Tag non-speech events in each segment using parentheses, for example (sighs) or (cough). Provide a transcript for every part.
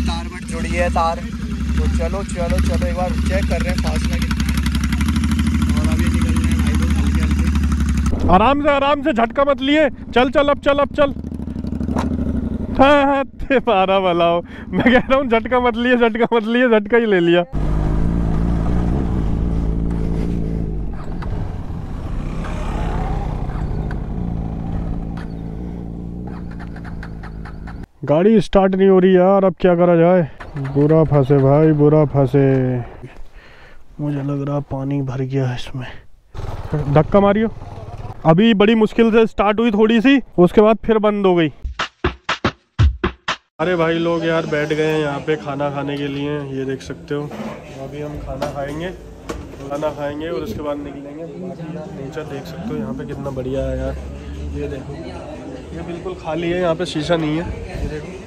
की तार बट जुड़ी है तार। तो चलो चलो चलो, एक बार चेक कर रहे हैं फासला कितना आराम से आराम से, झटका मत लिए। चल चल, अब चल अब चल। हाँ हाँ ते वाला हो। मैं कह रहा हूँ, झटका मत लिए, झटका मत लिए, झटका ही ले लिया। गाड़ी स्टार्ट नहीं हो रही यार, अब क्या करा जाए? बुरा फंसे भाई, बुरा फंसे। मुझे लग रहा पानी भर गया है इसमें। धक्का मारियो। अभी बड़ी मुश्किल से स्टार्ट हुई थोड़ी सी, उसके बाद फिर बंद हो गई। अरे भाई लोग यार, बैठ गए हैं यहाँ पे खाना खाने के लिए, ये देख सकते हो। अभी हम खाना खाएँगे खाना खाएँगे और उसके बाद निकलेंगे। नेचर देख सकते हो यहाँ पे कितना बढ़िया है यार। ये देखो। ये बिल्कुल खाली है यहाँ पे शीशा नहीं है। ये देखो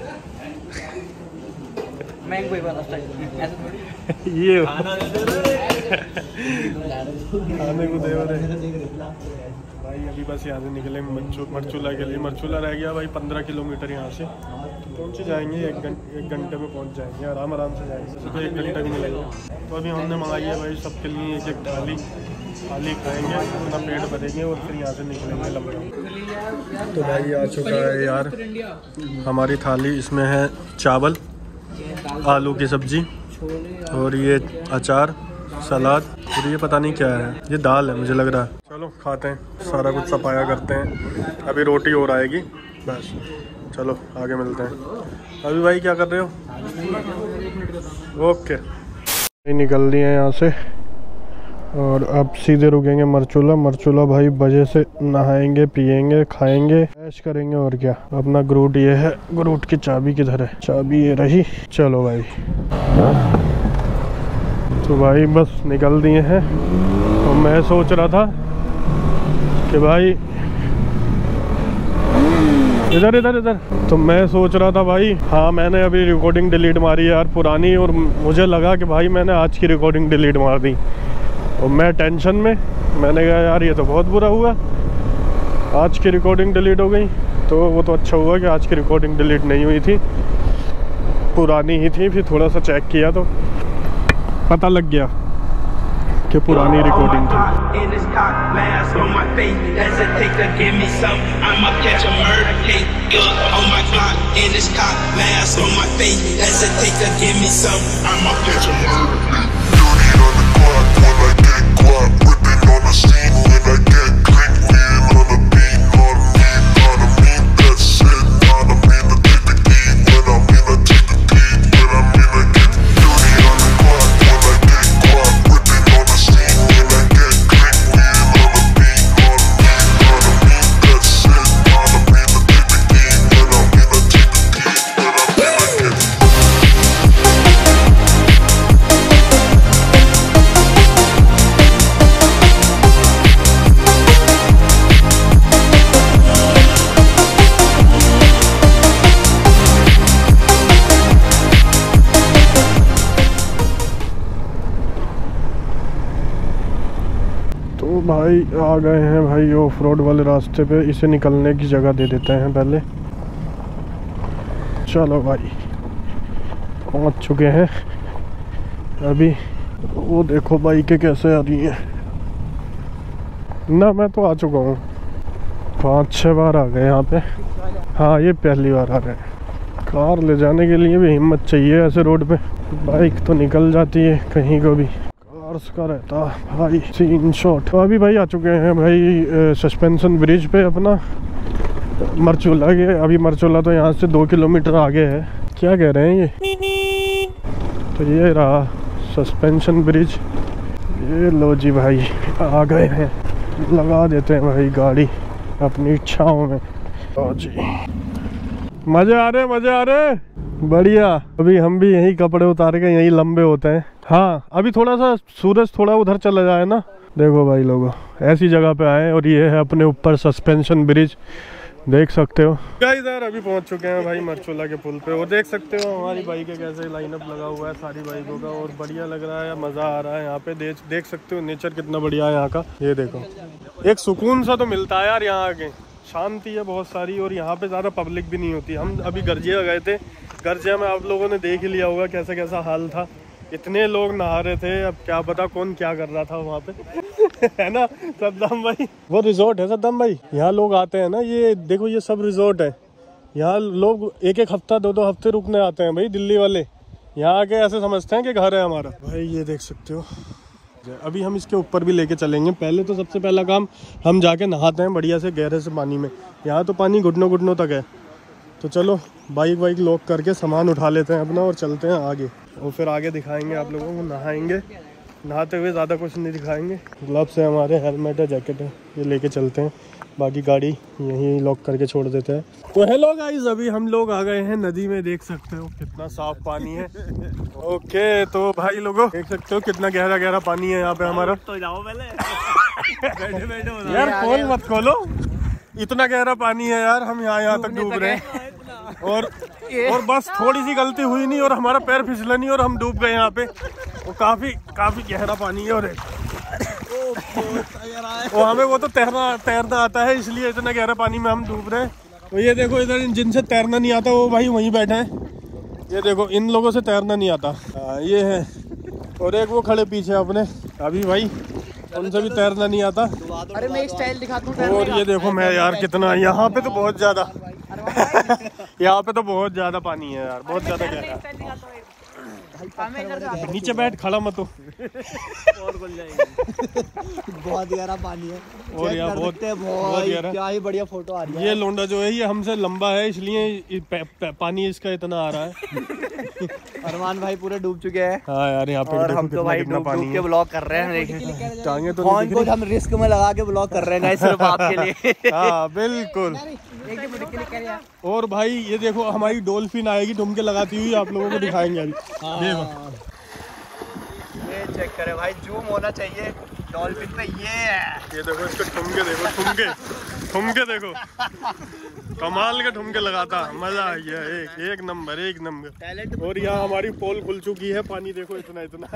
ये। खाने को दे भाई अभी बस यहाँ से निकले मरचू मरचूला के लिए। मरचूला रह गया भाई पंद्रह किलोमीटर यहाँ से। पहुँच जाएँगे एक घंटे एक घंटे में पहुँच जाएँगे। आराम आराम से जाएँगे। सुबह एक घंटा भी नहीं लगेगा। तो अभी हमने मंगाई है भाई सबके लिए एक एक थाली। थाली खाएँगे अपना पेट भरेंगे और फिर यहाँ से निकलेंगे लंबा तो भाई आ चुका है यार। हमारी थाली इसमें है चावल, आलू की सब्ज़ी और ये अचार, सलाद और ये पता नहीं क्या है। ये दाल है, मुझे लग रहा है। चलो, खाते हैं, सारा कुछ सफाया करते हैं। अभी रोटी और आएगी, बस। चलो, आगे मिलते हैं। अभी भाई क्या कर रहे हो? ओके। निकल दिए यहाँ से। और अब सीधे रुकेंगे मरचूला। मरचूला भाई बजे से नहाएँगे, पिएँगे, खाएँगे ऐश करेंगे और क्या। अपना ग्रूट ये है ग्रूट की चाबी किधर है? चाबी ये रही। चलो भाई। तो भाई बस निकल दिए हैं। और मैं सोच रहा था कि भाई इधर इधर इधर। तो मैं सोच रहा था भाई हाँ मैंने अभी रिकॉर्डिंग डिलीट मारी यार पुरानी और मुझे लगा कि भाई मैंने आज की रिकॉर्डिंग डिलीट मार दी। और मैं टेंशन में, मैंने कहा, यार, ये तो बहुत बुरा हुआ। आज की रिकॉर्डिंग डिलीट हो गई। तो वो तो अच्छा हुआ कि आज की रिकॉर्डिंग डिलीट नहीं हुई थी। पुरानी ही थी, फिर थोड़ा सा चेक किया तो। पता लग गया कि पुरानी रिकॉर्डिंग थी। भाई, आ गए हैं भाई ऑफ़ रोड वाले रास्ते पे। इसे निकलने की जगह दे देते हैं पहले। चलो भाई, पहुँच चुके हैं। अभी वो देखो बाइकें कैसे आ रही हैं। ना, मैं तो आ चुका हूँ। पाँच छः बार आ गए यहाँ पे। हाँ ये पहली बार आ रहे हैं। कार ले जाने के लिए भी हिम्मत चाहिए ऐसे रोड पे। बाइक तो निकल जाती है कहीं को भी। कार्स का रहता भाई सीन शॉट तो अभी भाई आ चुके हैं भाई सस्पेंशन ब्रिज पे अपना। मरचोला के, अभी मरचोला तो यहाँ से दो किलोमीटर आगे है। क्या कह रहे हैं ये? तो ये रहा सस्पेंशन ब्रिज ये लो जी भाई, आ गए हैं। लगा देते हैं भाई गाड़ी अपनी इच्छाओं में। लो जी। मज़े आ रहे मज़े आ रहे बढ़िया। अभी हम भी यही कपड़े उतार के यही लंबे होते हैं। हाँ अभी थोड़ा सा सूरज थोड़ा उधर चला जाए ना। देखो भाई लोगों, ऐसी जगह पे आए और ये है अपने ऊपर सस्पेंशन ब्रिज देख सकते हो। गाइस यार अभी पहुँच चुके हैं भाई मरचोला के पुल पे और देख सकते हो हमारी बाइक के कैसे लाइनअप लगा हुआ है सारी बाइकों का और बढ़िया लग रहा है, मज़ा आ रहा है यहाँ पे। देख देख सकते हो नेचर कितना बढ़िया है यहाँ का। ये देखो, एक सुकून सा तो मिलता है यार यहाँ आगे शांति है बहुत सारी और यहाँ पे ज़्यादा पब्लिक भी नहीं होती। हम अभी गर्जिया गए थे। गर्जिया में आप लोगों ने देख ही लिया होगा कैसा कैसा हाल था। इतने लोग नहा रहे थे, अब क्या पता कौन क्या कर रहा था वहाँ पे। (laughs) है ना, सद्दाम भाई? वो रिजॉर्ट है सद्दाम भाई। यहाँ लोग आते हैं ना, ये देखो, ये सब रिजॉर्ट है। यहाँ लोग एक एक हफ़्ता दो दो हफ़्ते रुकने आते हैं भाई, दिल्ली वाले। यहाँ आके ऐसे समझते हैं कि घर है हमारा। भाई, ये देख सकते हो। अभी हम इसके ऊपर भी लेके चलेंगे। पहले तो सबसे पहला काम, हम जाके नहाते हैं बढ़िया से गहरे से पानी में। यहाँ तो पानी घुटनों घुटनों तक है। तो चलो बाइक वाइक लॉक करके सामान उठा लेते हैं अपना और चलते हैं आगे। और फिर आगे दिखाएँगे आप लोगों को नहाएँगे। नहाते हुए ज़्यादा कुछ नहीं दिखाएँगे। ग्लव्स है हमारे हेलमेट है जैकेट है ये लेके चलते हैं। बाकी गाड़ी यहीं लॉक करके छोड़ देते हैं। तो हेलो गाइस अभी हम लोग आ गए हैं नदी में देख सकते हो कितना साफ़ पानी है। ओके तो भाई लोगों देख सकते हो कितना गहरा गहरा पानी है यहाँ पे हमारा। तो जाओ पहले। बैठे बैठे यार फ़ोन मत खोलो। इतना गहरा पानी है यार हम यहाँ यहाँ तक डूब रहे हैं। और और बस थोड़ी सी गलती हुई नहीं और हमारा पैर फिसला नहीं और हम डूब गए यहाँ पे। वो काफ़ी काफ़ी गहरा पानी है और वो हमें वो तो तैरना तैरना आता है इसलिए इतना गहरा पानी में हम डूब रहे हैं। तो ये देखो इधर जिनसे तैरना नहीं आता वो भाई वहीं बैठे हैं। ये देखो इन लोगों से तैरना नहीं आता। हाँ, ये है। और एक वो खड़े पीछे अपने। अभी भाई उनसे भी तैरना नहीं आता। अरे मैं स्टाइल दिखाता हूँ और ये देखो मैं यार कितना यहाँ पे तो बहुत ज़्यादा। यहाँ पे तो बहुत ज़्यादा पानी है यार बहुत ज़्यादा गहरा। नीचे बैठ खड़ा मत हो। बहुत गहरा पानी है। और कर बहुत बहुत गहरा। क्या ही बढ़िया फ़ोटो आ रही है। ये लोंडा जो है ये हमसे लंबा है इसलिए पानी इसका इतना आ रहा है। अरमान भाई पूरे डूब चुके हैं। हाँ यार यहाँ पे और हम तो भाई डूब डूब के ब्लॉग कर रहे हैं टांगे तो नहीं फ़ोन को हम रिस्क में लगा के ब्लॉग कर रहे हैं सिर्फ़ आपके लिए। हाँ बिल्कुल। और भाई ये देखो हमारी डोल्फिन आएगी डुमके लगाती हुई आप लोगों को दिखाएँगे अभी। देखो ये चेक करें भाई जूम होना चाहिए। डॉल्फिन पे ये ये देखो इसके ठुमके देखो ठुमके। ठुमके देखो। कमाल के ठुमके लगाता। मज़ा आ गया। एक एक नंबर एक नंबर। और यहाँ हमारी पोल खुल चुकी है पानी देखो इतना इतना।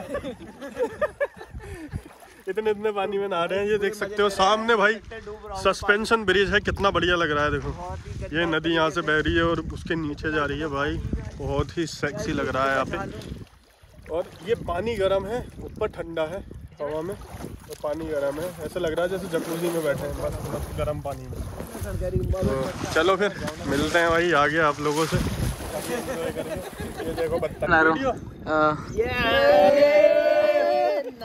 इतने इतने पानी में नहा रहे हैं ये देख सकते हो सामने भाई सस्पेंशन ब्रिज है कितना बढ़िया लग रहा है देखो। ये नदी यहाँ से बह रही है और उसके नीचे जा रही है भाई। बहुत ही सेक्सी लग रहा है यहाँ पे। और ये पानी गर्म है ऊपर ठंडा है हवा में। और पानी गर्म है ऐसा लग रहा है जैसे जकूजी में बैठे हैं मस्त मस्त गर्म पानी में। तो चलो फिर मिलते हैं भाई आगे आप लोगों से। ये देखो बत्तख। वीडियो। (laughs)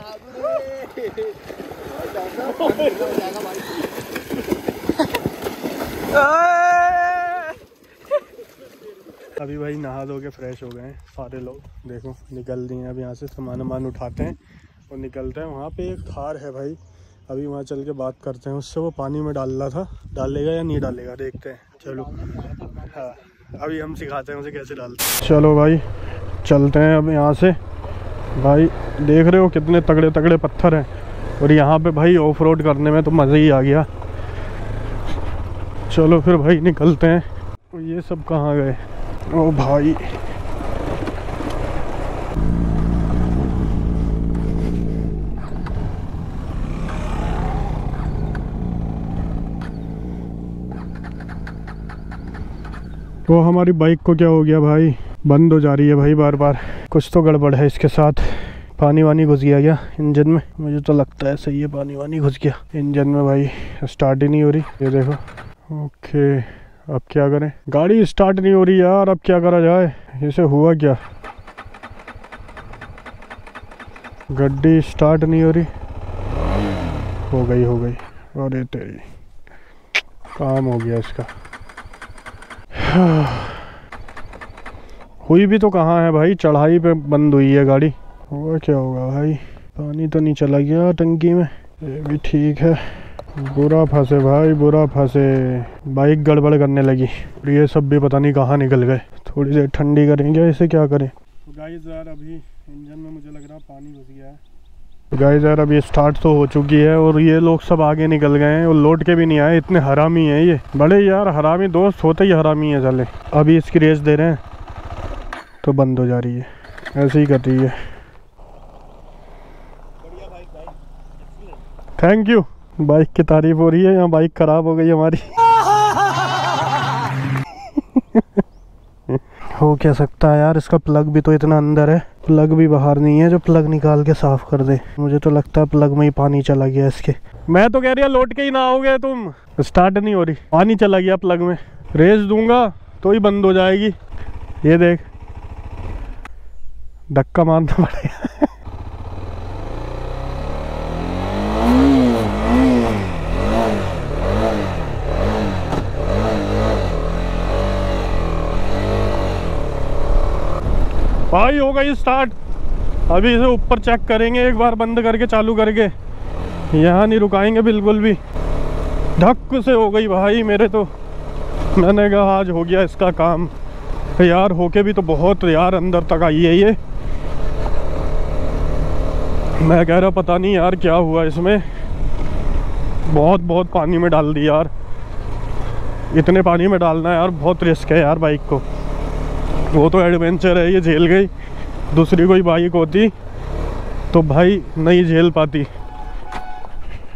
अभी भाई नहा धो के फ्रेश हो गए हैं, सारे लोग। देखो, निकल दिए हैं, अब यहाँ से सामान वामान उठाते हैं और निकलते हैं। वहाँ पे एक थार है भाई। अभी वहाँ चल के बात करते हैं। उससे वो पानी में डाल रहा था। डालेगा या नहीं डालेगा? देखते हैं। चलो। हाँ। अभी हम सिखाते हैं उसे कैसे डालते हैं। चलो भाई, चलते हैं अब यहाँ से। भाई, देख रहे हो कितने तगड़े तगड़े पत्थर हैं। और यहाँ पे भाई ऑफ़ रोड करने में तो मज़ा ही आ गया। चलो फिर भाई निकलते हैं। तो ये सब कहाँ गए? ओ भाई। वो हमारी बाइक को क्या हो गया भाई? बंद हो जा रही है भाई बार बार कुछ तो गड़बड़ है इसके साथ। पानी वानी घुस गया क्या इंजन में? मुझे तो लगता है सही है पानी वानी घुस गया। इंजन में भाई स्टार्ट ही नहीं हो रही। ये देखो। ओके अब क्या करें? गाड़ी स्टार्ट नहीं हो रही यार, अब क्या करा जाए? इसे हुआ क्या? गड्डी स्टार्ट नहीं हो रही। हो गई हो गई। अरे तेरी। काम हो गया इसका। (sighs) हुई भी तो कहाँ है भाई? चढ़ाई पे बंद हुई है गाड़ी। हुआ क्या होगा भाई? पानी तो नहीं चला गया टंकी में। ये भी ठीक है। बुरा फंसे भाई बुरा फंसे। बाइक गड़बड़ करने लगी। और ये सब भी पता नहीं कहाँ निकल गए। थोड़ी देर ठंडी करेंगे इसे क्या करें? गाइस यार अभी इंजन में मुझे लग रहा पानी घुस गया है। गाइस यार अभी स्टार्ट तो हो चुकी है और ये लोग सब आगे निकल गए हैं और लौट के भी नहीं आए। इतने हरामी हैं ये। बड़े यार हरामी दोस्त होते ही हरामी है चले अभी इसकी रेस दे रहे हैं। तो बंद हो जा रही है। ऐसे ही कर रही है। थैंक यू बाइक की तारीफ़ हो रही है, यहाँ बाइक खराब हो गई हमारी। (laughs) हो क्या सकता है यार, इसका प्लग भी तो इतना अंदर है। प्लग भी बाहर नहीं है जो प्लग निकाल के साफ़ कर दे। मुझे तो लगता है प्लग में ही पानी चला गया इसके। मैं तो कह रही लौट के ही ना आओगे तुम। स्टार्ट नहीं हो रही। पानी चला गया प्लग में। रेस दूँगा तो ही बंद हो जाएगी। ये देख। धक्का मारना पड़ेगा भाई, हो गई स्टार्ट अभी इसे ऊपर चेक करेंगे, एक बार बंद करके चालू करके। यहाँ नहीं रुकाएँगे बिल्कुल भी। धक्क से हो गई भाई मेरे तो। मैंने कहा, आज हो गया इसका काम। यार होके भी तो बहुत यार अंदर तक आई है ये। मैं कह रहा, पता नहीं यार क्या हुआ इसमें। बहुत बहुत पानी में डाल दी यार। इतने पानी में डालना यार, बहुत रिस्क है यार बाइक को। वो तो एडवेंचर है, ये झेल गई। दूसरी कोई बाइक होती तो भाई नहीं झेल पाती।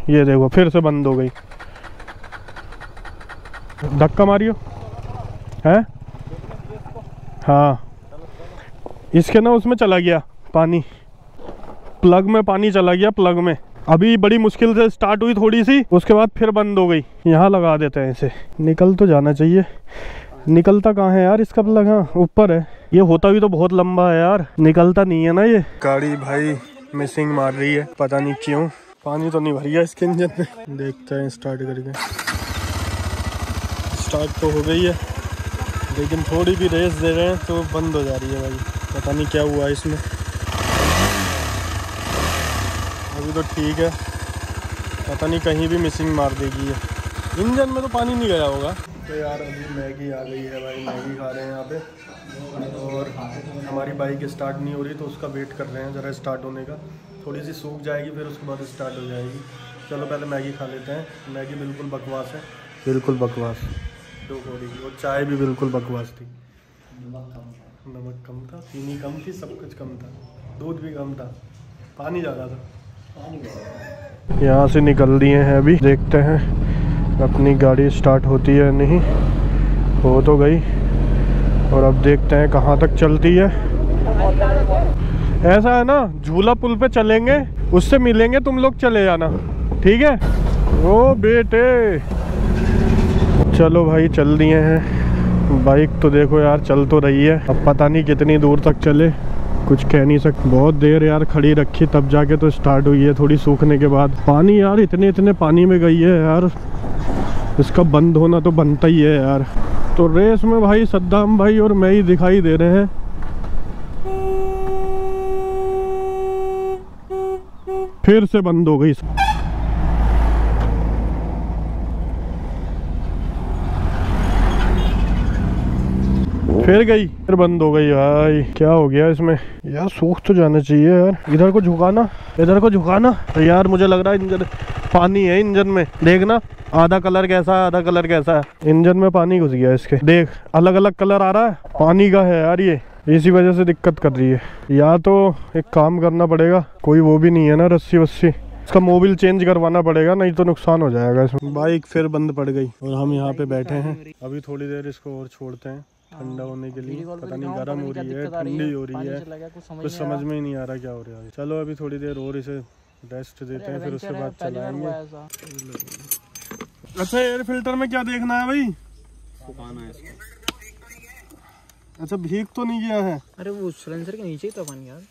ये देखो, फिर से बंद हो गई। धक्का मारियो। है? हाँ। इसके ना उसमें चला गया, पानी। प्लग में पानी चला गया, प्लग में। अभी बड़ी मुश्किल से स्टार्ट हुई थोड़ी सी, उसके बाद फिर बंद हो गई। यहाँ लगा देते हैं इसे। निकल तो जाना चाहिए। निकलता कहाँ है यार इसका प्लग? हाँ ऊपर है। ये होता भी तो बहुत लंबा है यार। निकलता नहीं है ना ये। गाड़ी भाई मिसिंग मार रही है। पता नहीं क्यों। पानी तो नहीं भर गया इसके इंजन में। देखते हैं स्टार्ट करके। स्टार्ट तो हो गई है। लेकिन थोड़ी भी रेस दे रहे हैं तो बंद हो जा रही है भाई। पता नहीं क्या हुआ इसमें। अभी तो ठीक है। पता नहीं कहीं भी मिसिंग मार देगी है इंजन में तो पानी नहीं गया होगा। तो यार अभी मैगी आ गई है भाई मैगी खा रहे हैं यहाँ पे। और हमारी बाइक स्टार्ट नहीं हो रही तो उसका वेट कर रहे हैं ज़रा स्टार्ट होने का। थोड़ी सी सूख जाएगी फिर उसके बाद स्टार्ट हो जाएगी। चलो पहले मैगी खा लेते हैं। मैगी बिल्कुल बकवास है। बिल्कुल बकवास। दो कौड़ी और चाय भी बिल्कुल बकवास थी। नमक कम था चीनी कम थी सब कुछ कम था। दूध भी कम था। पानी ज़्यादा था। यहाँ से निकल दिए हैं अभी। देखते हैं अपनी गाड़ी स्टार्ट होती है नहीं। हो तो गई। और अब देखते हैं कहाँ तक चलती है। ऐसा है ना, झूला पुल पे चलेंगे, उससे मिलेंगे, तुम लोग चले जाना। ठीक है? ओ बेटे। चलो भाई, चल दिए हैं। बाइक तो देखो यार, चल तो रही है। अब पता नहीं कितनी दूर तक चले। कुछ कह नहीं सकते बहुत देर यार खड़ी रखी, तब जाके तो स्टार्ट हुई है थोड़ी सूखने के बाद। पानी यार इतने इतने पानी में गई है यार। इसका बंद होना तो बनता ही है यार। तो रेस में भाई सद्दाम भाई और मैं ही दिखाई दे रहे हैं। फिर से बंद हो गई। फिर गई, फिर बंद हो गई। भाई क्या हो गया इसमें? यार, सूख तो जाना चाहिए यार। इधर को झुकाना, इधर को झुकाना। तो यार, मुझे लग रहा है इंजन, पानी है इंजन में। देखना, आधा कलर कैसा है, आधा कलर कैसा है। इंजन में पानी घुस गया इसके। देख अलग अलग कलर आ रहा है। पानी का है यार ये। इसी वजह से दिक्कत कर रही है। या तो एक काम करना पड़ेगा। कोई वो भी नहीं है ना, रस्सी वस्सी। इसका मोबिल चेंज करवाना पड़ेगा, नहीं तो नुकसान हो जाएगा इसमें। बाइक फिर बंद पड़ गई और हम यहाँ पे बैठे हैं। अभी थोड़ी देर इसको और छोड़ते हैं। ठंडा होने के लिए पता नहीं गर्म हो रही है ठंडी हो रही है कुछ समझ में ही नहीं आ रहा क्या हो रहा है। चलो अभी थोड़ी देर और इसे रेस्ट देते हैं फिर उसके बाद चलाएँगे। अच्छा एयर फ़िल्टर में क्या देखना है भाई? अच्छा भीग तो नहीं गया है। अरे वो सिलेंसर के नीचे ही तो पानी यार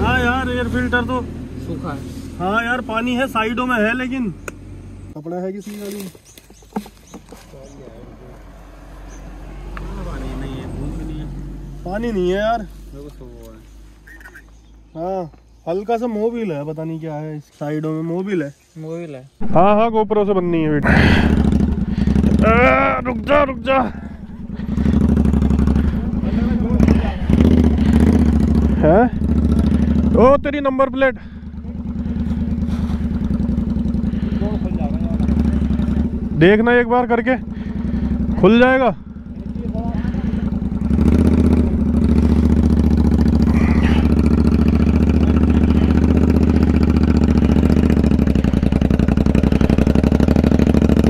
हाँ यार एयर फ़िल्टर तो सूखा है। हाँ यार पानी है साइडों में है लेकिन। कपड़ा है किसी गाड़ी में पानी नहीं है यार। हाँ। हल्का सा मोबिल है पता नहीं क्या है इस साइडों में मोबिल है। मोबाइल है। हाँ हाँ गोप्रो से बननी है बेटा। रुक जा रुक जा। है? ओ तेरी नंबर प्लेट। देखना एक बार करके। खुल जाएगा।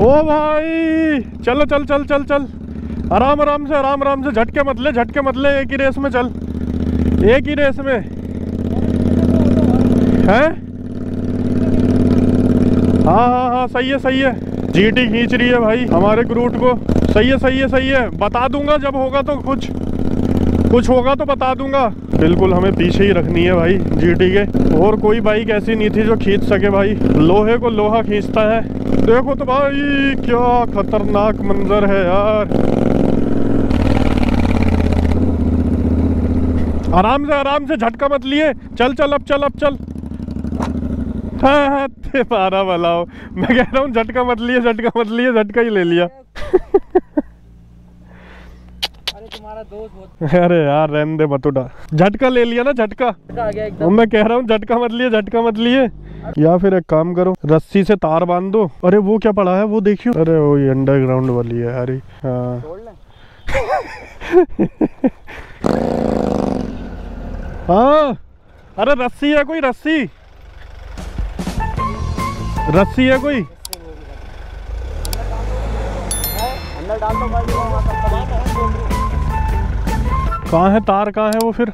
ओ भाई, चलो, चल चल चल चल। आराम आराम से, आराम आराम से। झटके मत ले, झटके मत ले, एक ही रेस में चल। एक ही रेस में। हैं? हाँ हाँ हाँ सही है सही है। जीटी खींच रही है भाई, हमारे रूट को। सही है सही है सही है। बता दूँगा, जब होगा तो कुछ। कुछ होगा तो बता दूँगा। बिल्कुल हमें पीछे ही रखनी है भाई जीटी के। और कोई बाइक ऐसी नहीं थी जो खींच सके भाई। लोहे को लोहा खींचता है। देखो तो भाई, क्या खतरनाक मंजर है यार। आराम से आराम से झटका मत लिए। चल चल, अब चल अब चल। मारा हो मैं कह रहा हूँ झटका मत लिए झटका मत लिए झटका ही ले लिया। अरे तुम्हारा दोस्त अरे यार रहने दे मत झटका ले लिया ना झटका। मैं कह रहा हूँ झटका मत लिए झटका मत लिए। या फिर एक काम करो रस्सी से तार बाँध दो। अरे वो क्या पड़ा है वो देखियो। अरे वो ये अंडरग्राउंड वाली है अरे हाँ। हाँ। अरे रस्सी है कोई रस्सी? रस्सी है कोई? कहाँ है? तार कहाँ है वो फिर?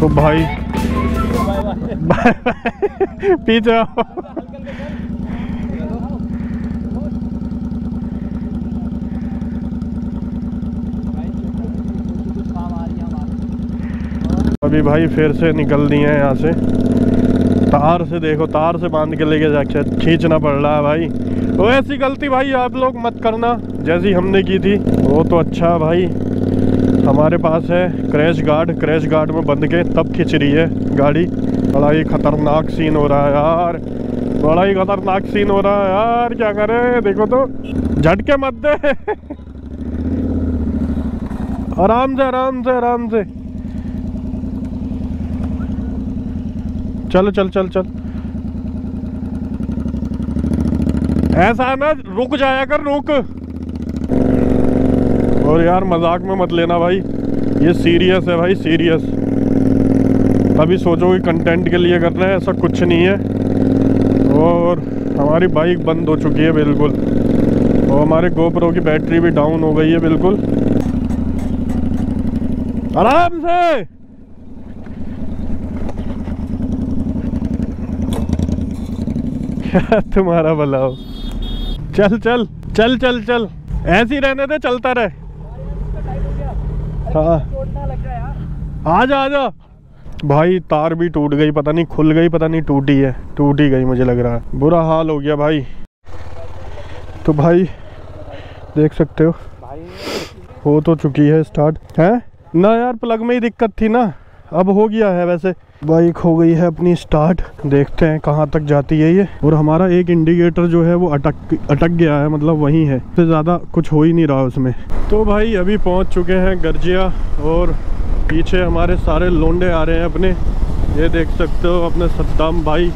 तो भाई पीछे अभी भाई फिर से निकल दिए हैं यहाँ से। तार से देखो, तार से बाँध के लेके जाके खींचना पड़ रहा है भाई। वो ऐसी गलती भाई आप लोग मत करना, जैसी हमने की थी। वो तो अच्छा भाई। हमारे पास है क्रैश गार्ड। क्रैश गार्ड में बंद के तब खिंच रही है गाड़ी। बड़ा ही खतरनाक सीन हो रहा है यार। बड़ा ही खतरनाक सीन हो रहा है यार, क्या करे? देखो तो झटके मत दे। आराम से आराम से आराम से। चल चल चल चल। ऐसा ना, रुक जाया कर, रुक। और यार मज़ाक में मत लेना भाई। ये सीरियस है भाई सीरियस अभी सोचो कि कंटेंट के लिए कर रहे हैं ऐसा कुछ नहीं है। और हमारी बाइक बंद हो चुकी है बिल्कुल। और हमारे गोप्रो की बैटरी भी डाउन हो गई है बिल्कुल। आराम से! क्या (laughs) तुम्हारा भला हो। चल चल चल चल चल। ऐसे ही रहने दे चलता रहे। हाँ। आ जा आ जा। भाई, तार भी टूट गई, पता नहीं खुल गई, पता नहीं टूटी है। टूटी गई मुझे लग रहा है। बुरा हाल हो गया भाई। तो भाई, देख सकते हो। हो तो चुकी है स्टार्ट है? ना यार प्लग में ही दिक्कत थी ना। अब हो गया है वैसे। बाइक हो गई है अपनी स्टार्ट। देखते हैं कहाँ तक जाती है ये। और हमारा एक इंडिकेटर जो है वो अटक अटक गया है मतलब वही है। इससे ज़्यादा कुछ हो ही नहीं रहा उसमें। तो भाई अभी पहुँच चुके हैं गर्जिया और पीछे हमारे सारे लोंडे आ रहे हैं अपने। ये देख सकते हो अपने सद्दाम भाई।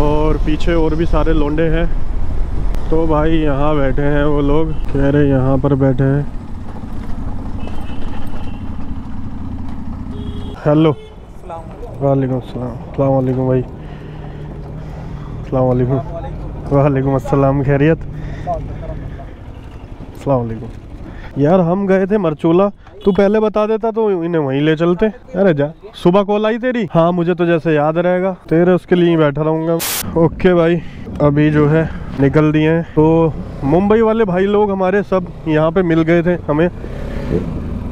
और पीछे और भी सारे लोंडे हैं। तो भाई यहाँ बैठे हैं वो लोग। कह रहे यहाँ पर बैठे हैं। हेलो। वालेकुम भाई। वालेकुम। अस्सलाम खैरियत। वालेकुम। यार, हम गए थे मरचूला। तू पहले बता देता तो इन्हें वहीं ले चलते। अरे जा, सुबह कॉल आई तेरी? हाँ मुझे तो जैसे याद रहेगा। तेरे उसके लिए ही बैठा रहूँगा। ओके भाई, अभी जो है, निकल दिए हैं। तो मुंबई वाले भाई लोग हमारे सब यहाँ पे मिल गए थे। हमें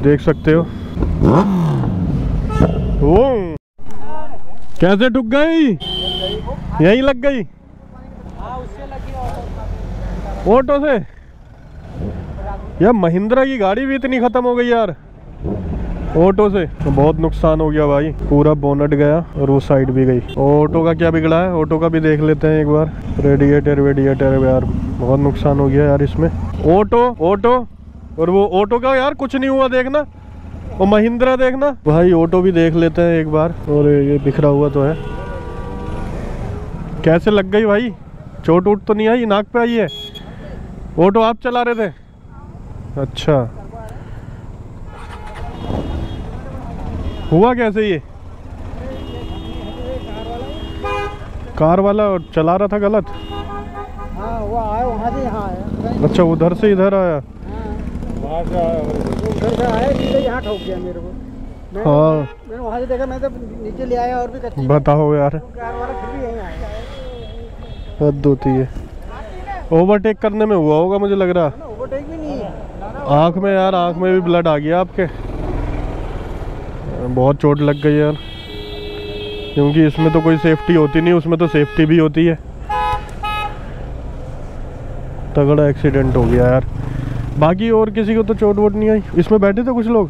देख सकते हो। वो कैसे टुक गई? यहीं लग गई। ऑटो से? यार, महिंद्रा की गाड़ी भी इतनी खत्म हो गई यार। ऑटो से। तो बहुत नुकसान हो गया भाई। पूरा बोनट गया और वो साइड भी गई। ऑटो का क्या बिगड़ा है? ऑटो का भी देख लेते हैं एक बार। रेडिएटर, वेडिएटर, यार, बहुत नुकसान हो गया यार इसमें। Auto auto. और वो ऑटो का यार कुछ नहीं हुआ, देखना। वो महिंद्रा देखना। भाई ऑटो भी देख लेते हैं एक बार और ये बिखरा हुआ तो है। कैसे लग गई भाई? चोट वोट तो नहीं आई? नाक पे आई है? ऑटो आप चला रहे थे? अच्छा। हुआ कैसे ये? कार वाला चला रहा था गलत? हाँ वो आया वहाँ से यहाँ आया। अच्छा उधर से इधर आया। वहाँ से आया। उधर आया सीधे यहाँ ठोक गया मेरे को। मैं हाँ। मैंने वहाँ से देखा मैं तो नीचे ले आया और भी कच्ची बताओ यार। हद होती है। ओवरटेक करने में हुआ होगा मुझे लग रहा। ओवरटेक भी नहीं है। आँख में यार आँख में भी ब्लड आ गया आपके। बहुत चोट लग गई यार। क्योंकि इसमें तो कोई सेफ्टी होती नहीं उसमें तो सेफ्टी भी होती है। तगड़ा एक्सीडेंट हो गया यार। बाकी और किसी को तो चोट वोट नहीं आई? इसमें बैठे थे कुछ लोग?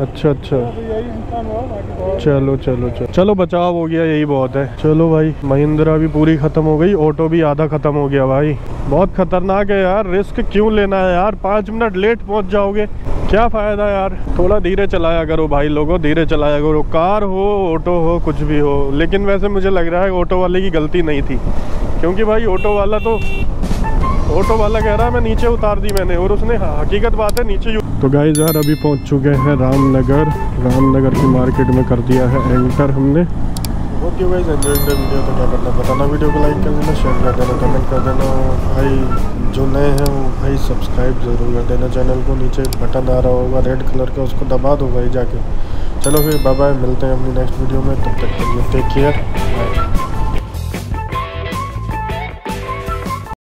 अच्छा अच्छा। चलो चलो चलो। चलो, बचाव हो गया, यही बहुत है। चलो भाई, महिंद्रा भी पूरी खत्म हो गई, ऑटो भी आधा खत्म हो गया भाई। बहुत खतरनाक है यार, रिस्क क्यों लेना है यार? पाँच मिनट लेट पहुँच जाओगे। क्या फ़ायदा यार? थोड़ा धीरे चलाया करो भाई लोगों, धीरे चलाया करो। कार हो, ऑटो हो, कुछ भी हो। लेकिन वैसे मुझे लग रहा है ऑटो वाले की गलती नहीं थी। क्योंकि भाई, ऑटो वाला तो ऑटो वाला कह रहा है मैं नीचे उतार दी मैंने। और उसने हाँ, हकीकत बात है नीचे तो गाइस यार अभी पहुँच चुके हैं रामनगर। रामनगर की मार्केट में कर दिया है एंटर हमने। Hope you guys enjoying the video तो क्या करना बताना वीडियो को लाइक कर देना शेयर कर देना कमेंट कर देना। भाई जो नए हैं वो भाई सब्सक्राइब ज़रूर कर देना चैनल को। नीचे बटन आ रहा होगा रेड कलर का उसको दबा दो भाई जाके। चलो फिर बाय बाय मिलते हैं अपनी नेक्स्ट वीडियो में। तब तक के लिए टेक केयर बाय